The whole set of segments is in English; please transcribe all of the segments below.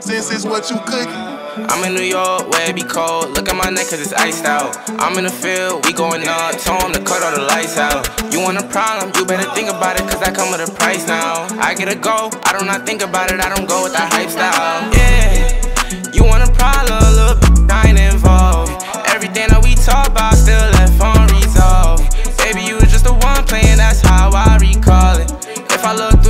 Since it's what you cooking. I'm in New York where it be cold. Look at my neck cause it's iced out. I'm in the field, we going up. Tell them to cut all the lights out. You want a problem, you better think about it cause I come with a price now. I get a go, I do not think about it, I don't go with that hype style. Yeah,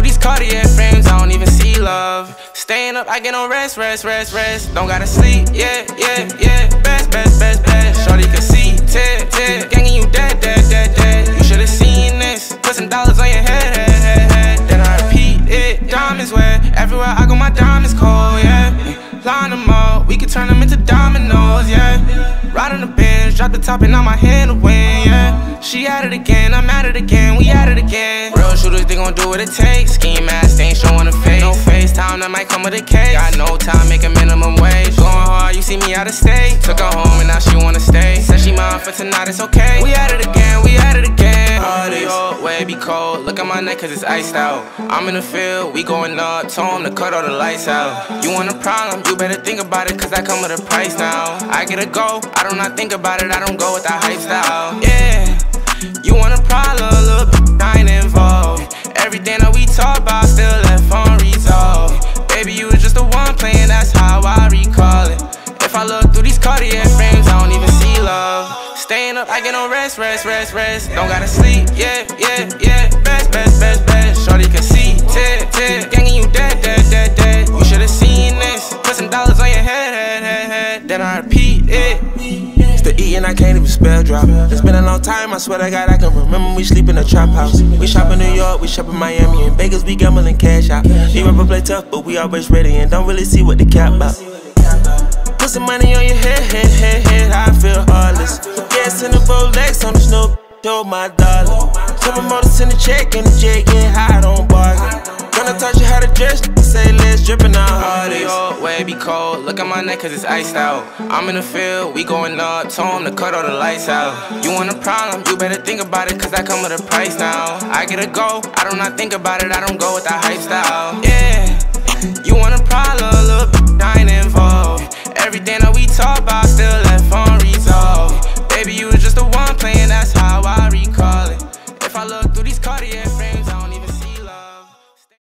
these Cartier frames, I don't even see love. Staying up, I get no rest, rest, rest, rest. Don't gotta sleep, yeah, yeah, yeah. Best, best, best, best. Shorty can see, tip, tip. Gangin' you dead, dead, dead, dead. You should've seen this. Put some dollars on your head, head, head, head. Then I repeat it. Diamonds wet. Everywhere I go, my diamonds cold, yeah. Line them up, we can turn them into dominoes, yeah. Ride on the bench, drop the top and now my hand to win, yeah. She at it again, I'm at it again. They gon' do what it takes. Scheme mask, ain't showing a face. No FaceTime, that might come with a case. Got no time, make a minimum wage. Going hard, you see me out of state. Took her home and now she wanna stay. Said she mine for tonight, it's okay. We at it again, we at it again. All this old way be cold. Look at my neck cause it's iced out. I'm in the field, we going up. Told him to cut all the lights out. You want a problem, you better think about it cause I come with a price now. I get a go, I do not think about it, I don't go with that hype style. Talk about still left unresolved. Baby, you was just the one playing, that's how I recall it. If I look through these Cartier frames, I don't even see love. Staying up, I get no rest, rest, rest, rest. Don't gotta sleep, yeah, yeah, yeah. Best, best, best, best. Shorty can see, tip, tip. Gangin' you dead, dead, dead, dead. You should've seen this. Put some dollars on your head, head, head, head. Then I repeat it. It's the E and I can't even spell drop. It's been a long time, I swear to God, I can remember we sleep in a trap house. We shop in New York, we shop in Miami, in Vegas, we gambling cash out. We rapper play tough, but we always ready and don't really see what the cap about. Put some money on your head, head, head, head, I feel heartless. Gas in the Rolex on the snow, show my dollar. Seven motors in the check and the jet, get high, don't bargain. I taught you how to dress, say less dripping out all this. Way be cold, look at my neck cause it's iced out. I'm in the field, we going up, told him to cut all the lights out. You want a problem, you better think about it cause I come with a price now. I get a go, I do not think about it, I don't go with that hype style. Yeah, you want a problem, look, I ain't involved. Everything that we talk about still